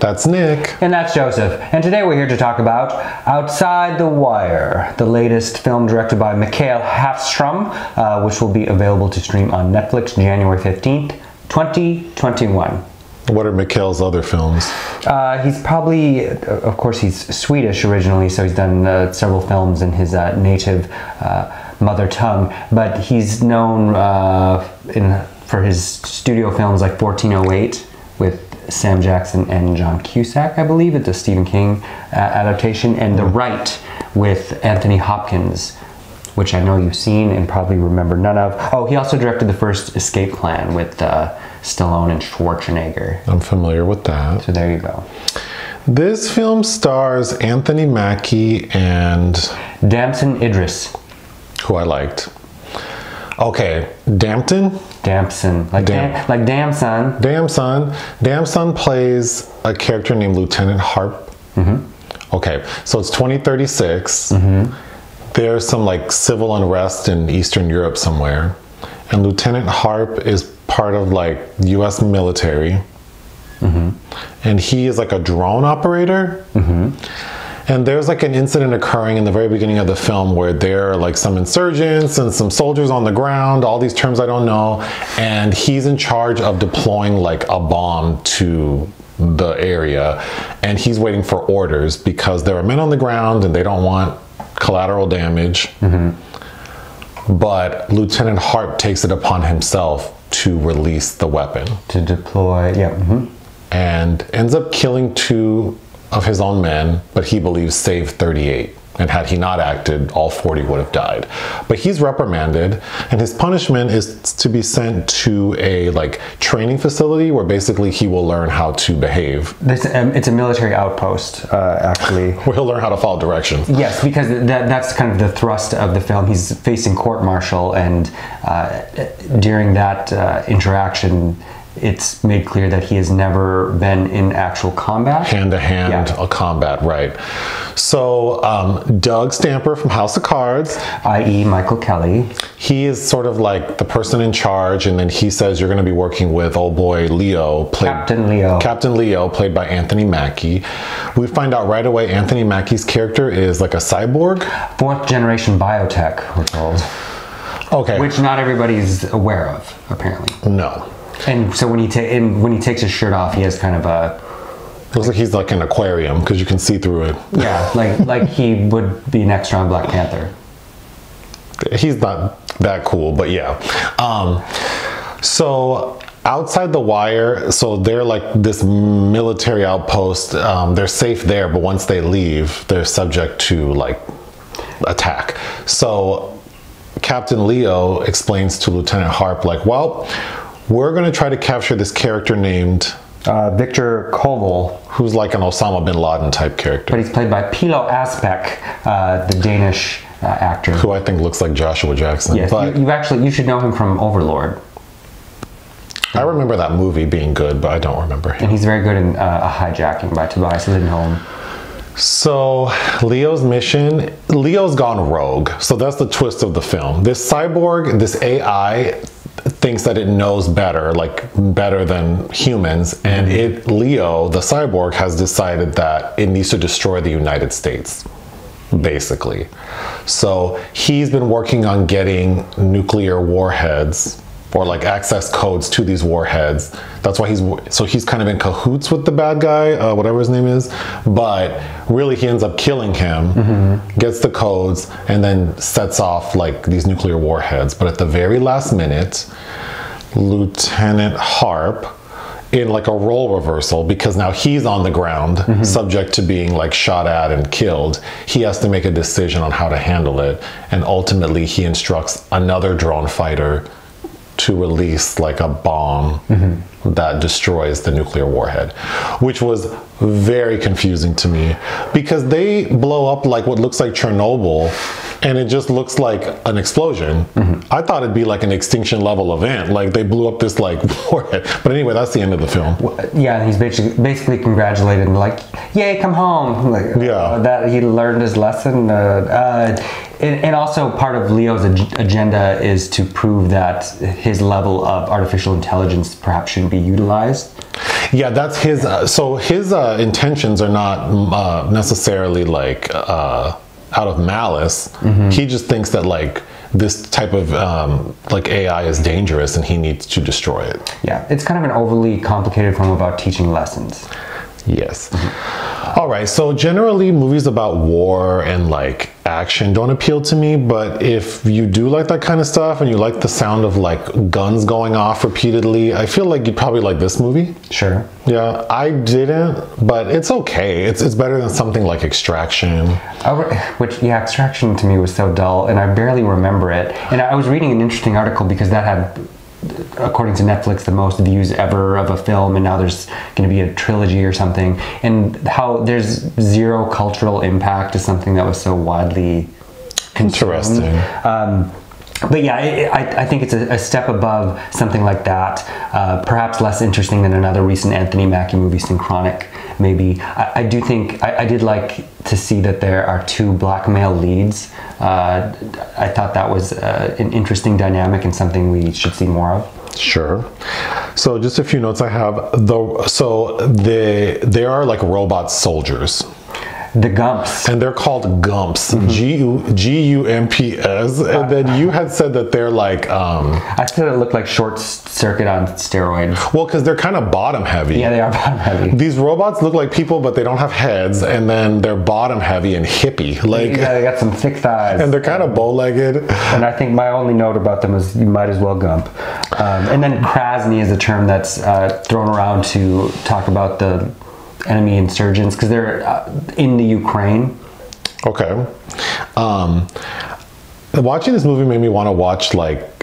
That's Nick. And that's Joseph. And today we're here to talk about Outside the Wire, the latest film directed by Mikael Håfström, uh, which will be available to stream on Netflix January 15th, 2021. What are Mikael's other films? Uh, he's probably, of course, he's Swedish originally, so he's done uh, several films in his uh, native uh, mother tongue. But he's known uh, in, for his studio films like 1408 with Sam Jackson and John Cusack, I believe. It's a Stephen King uh, adaptation, and The Rite with Anthony Hopkins. Which I know you've seen and probably remember none of. Oh, he also directed the first Escape Plan with uh, Stallone and Schwarzenegger. I'm familiar with that. So there you go. This film stars Anthony Mackie and Damson Idris. who I liked. Okay, Dampton? Damson. Like Dam- Dam, like Damson. Damson. Damson plays a character named Lieutenant Harp. Mm-hmm. Okay, so it's 2036. Mm-hmm. There's some like civil unrest in Eastern Europe somewhere, and Lieutenant Harp is part of like U.S. military, mm-hmm. and he is like a drone operator. And there's like an incident occurring in the very beginning of the film where there are like some insurgents and some soldiers on the ground, all these terms I don't know. And he's in charge of deploying like a bomb to the area. And he's waiting for orders because there are men on the ground and they don't want collateral damage. But Lieutenant Harp takes it upon himself to release the weapon To deploy. Yeah. mhm. and ends up killing two of his own men, but he believes saved 38. And had he not acted, all 40 would have died. But he's reprimanded, and his punishment is to be sent to a like training facility where basically he will learn how to behave. This, um, it's a military outpost, uh, actually. Where he'll learn how to follow directions. Yes, because that, that's kind of the thrust of the film. He's facing court martial, and uh, during that uh, interaction, it's made clear that he has never been in actual combat. Hand to hand Yeah. combat, right? So um, Doug Stamper from House of Cards, i.e., Michael Kelly. he is sort of like the person in charge, and then he says you're going to be working with old boy Leo, played Captain Leo. Captain Leo, played by Anthony Mackie. We find out right away Anthony Mackie's character is like a cyborg. Fourth generation biotech, we're told. Okay. Which not everybody's aware of, apparently. no. And so when he ta- and when he takes his shirt off, he has kind of a Looks like he's like an aquarium because you can see through it. yeah, like like he would be next round Black Panther. He's not that cool, but yeah. Um, so outside the wire, so they're like this military outpost. Um, they're safe there, but once they leave, they're subject to like attack. So Captain Leo explains to Lieutenant Harp, like, well, we're going to try to capture this character named, Uh, Victor Koval, who's like an Osama bin Laden type character, but he's played by Pilou Asbæk, uh, the Danish uh, actor. who I think looks like Joshua Jackson. Yes, but you, you actually you should know him from Overlord, I remember that movie being good, but I don't remember him. and he's very good in uh, a hijacking by Tobias Lindholm. So Leo's mission, Leo's gone rogue. So that's the twist of the film. This cyborg, this AI thinks that it knows better, like better than humans, and mm-hmm. it Leo, the cyborg has decided that it needs to destroy the United States basically. So he's been working on getting nuclear warheads or like access codes to these warheads. That's why he's so he's kind of in cahoots with the bad guy, uh, whatever his name is. But really, he ends up killing him, gets the codes, and then sets off like these nuclear warheads. But at the very last minute, Lieutenant Harp in like a role reversal because now he's on the ground subject to being like shot at and killed he has to make a decision on how to handle it and ultimately he instructs another drone fighter to release like a bomb that destroys the nuclear warhead which was very confusing to me because they blow up like what looks like chernobyl and it just looks like an explosion i thought it'd be like an extinction level event like they blew up this like warhead but anyway that's the end of the film Yeah, he's basically basically congratulated and like, "Yay, come home!" Like, Yeah. uh, that he learned his lesson. Uh, uh, and, and also part of Leo's ag- agenda is to prove that his level of artificial intelligence perhaps shouldn't be utilized. Yeah, that's his. Uh, so his uh, intentions are not mm, uh, necessarily like uh, out of malice. He just thinks that like this type of um, like AI is dangerous and he needs to destroy it. Yeah, it's kind of an overly complicated film about teaching lessons. Yes. All right. So generally, movies about war and like action don't appeal to me. But if you do like that kind of stuff and you like the sound of like guns going off repeatedly, I feel like you'd probably like this movie. Sure. Yeah, I didn't, but it's okay. It's it's better than something like Extraction. Oh, Re- Which, yeah, Extraction to me was so dull, and I barely remember it. And I was reading an interesting article because that had, according to Netflix, the most views ever of a film, and now there's going to be a trilogy or something. And how there's zero cultural impact to something that was so widely consumed. Interesting. Um, but yeah, I, I- I think it's a, a step above something like that. Uh, perhaps less interesting than another recent Anthony Mackie movie, Synchronic. Maybe I, I do think I, I did like to see that there are two black male leads. Uh, I thought that was uh, an interesting dynamic and something we should see more of. Sure. So just a few notes I have. The so they they are like robot soldiers. The Gumps. And they're called Gumps, Mm-hmm. G U G U M P S. And then you had said that they're like, um, I said it looked like Short Circuit on steroids. well, because they're kind of bottom heavy. Yeah, they are bottom heavy. These robots look like people, but they don't have heads, and then they're bottom heavy and hippie, like, Yeah, they got some thick thighs. and they're kind of bow-legged. And I think my only note about them is you might as well gump. Um, and then Krasny is a term that's uh, thrown around to talk about the enemy insurgents because they're uh, in the Ukraine. Okay. Um, watching this movie made me want to watch like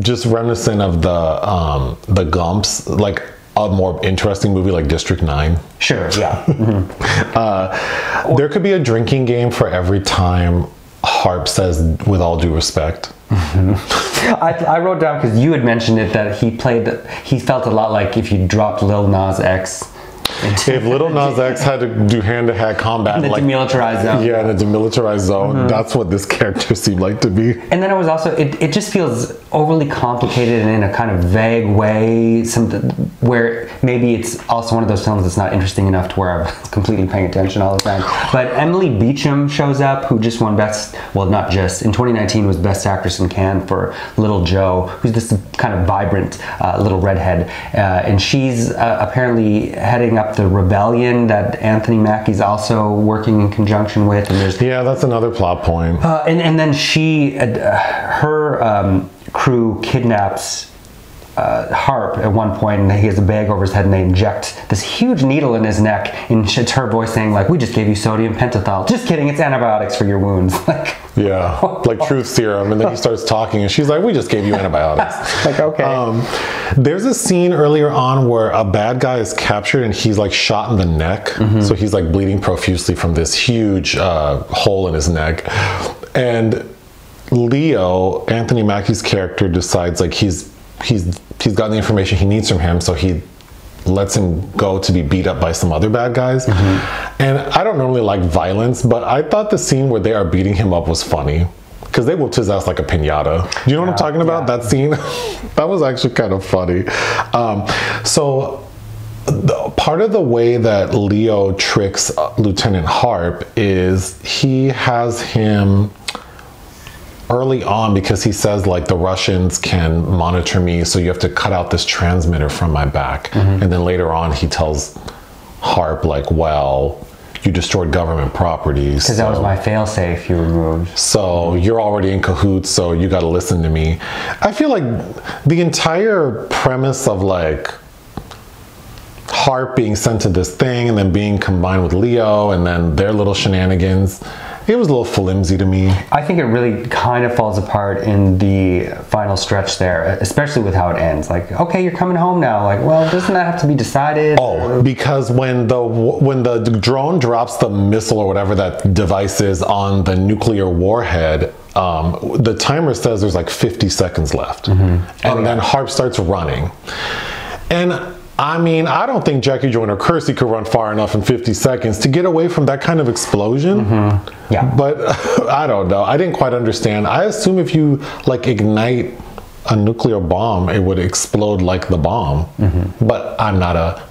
just reminiscent of the um, the Gumps, like a more interesting movie like District Nine. Sure, yeah. Uh, there could be a drinking game for every time Harp says "with all due respect." I, I wrote down because you had mentioned it that he played, he felt a lot like if you dropped Lil Nas X If Little Nas X had to do hand-to-hand combat, the like demilitarized zone. yeah, in a demilitarized zone, that's what this character seemed like to be. And then it was also it, it just feels overly complicated and in a kind of vague way, some where maybe it's also one of those films that's not interesting enough to where I'm completely paying attention all the time. But Emily Beecham shows up, who just won best well not just in 2019 was best actress in Cannes for Little Joe, who's this kind of vibrant uh, little redhead, uh, and she's uh, apparently heading up the rebellion that Anthony Mackie's also working in conjunction with, and there's Yeah, that's another plot point. uh, and, and then she, uh, her um, crew kidnaps uh, Harp at one point, and he has a bag over his head, and they inject this huge needle in his neck. And it's her voice saying, "Like, we just gave you sodium pentothal. Just kidding, it's antibiotics for your wounds." Like, Yeah, like truth serum, and then he starts talking, and she's like, "We just gave you antibiotics." like okay. Um, there's a scene earlier on where a bad guy is captured and he's like shot in the neck. So he's like bleeding profusely from this huge uh, hole in his neck. And Leo, Anthony Mackie's character, decides like he's he's he's gotten the information he needs from him, so he lets him go to be beat up by some other bad guys. And I don't normally like violence, but I thought the scene where they are beating him up was funny. Because they whooped his ass like a pinata. Do you know what I'm talking about? That scene? that was actually kind of funny. Um, so, the, part of the way that Leo tricks uh, Lieutenant Harp is he has him early on because he says like the Russians can monitor me, so you have to cut out this transmitter from my back. Mm-hmm. And then later on, he tells Harp like, "Well, you destroyed government properties." Because that was my failsafe you removed. So you're already in cahoots, so you got to listen to me. I feel like the entire premise of like Harp being sent to this thing and then being combined with Leo and then their little shenanigans, it was a little flimsy to me. I think it really kind of falls apart in the final stretch there, especially with how it ends. Like, okay, you're coming home now. Like, well, doesn't that have to be decided? Oh, because when the when the drone drops the missile or whatever that device is on the nuclear warhead, um, the timer says there's like 50 seconds left, and then Harp starts running, and. I mean, I don't think Jackie Joyner Kersee could run far enough in 50 seconds to get away from that kind of explosion. Mm-hmm. Yeah. But I don't know. I didn't quite understand. I assume if you like ignite a nuclear bomb, it would explode like the bomb. Mm-hmm. But I'm not a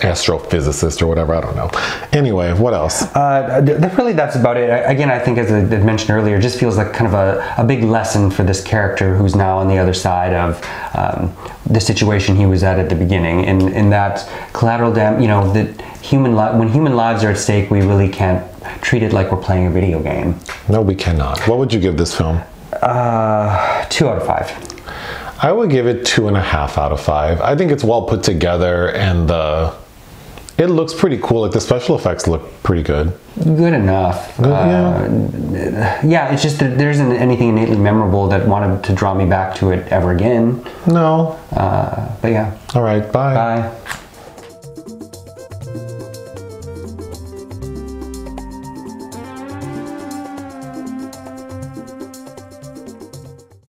astrophysicist or whatever. I don't know. Anyway, what else? Uh, really, that's about it. I- Again, I think, as I did mentioned earlier, it just feels like kind of a, a big lesson for this character who's now on the other side of um, the situation he was at at the beginning. In, in that collateral dam, you know, that human li- when human lives are at stake, we really can't treat it like we're playing a video game. No, we cannot. What would you give this film? Uh, two out of five. I would give it two and a half out of five. I think it's well put together and the it looks pretty cool. Like the special effects look pretty good. Good enough. Good, Uh, yeah, it's just that there isn't anything innately memorable that wanted to draw me back to it ever again. No. Uh, but yeah, All right. Bye. bye.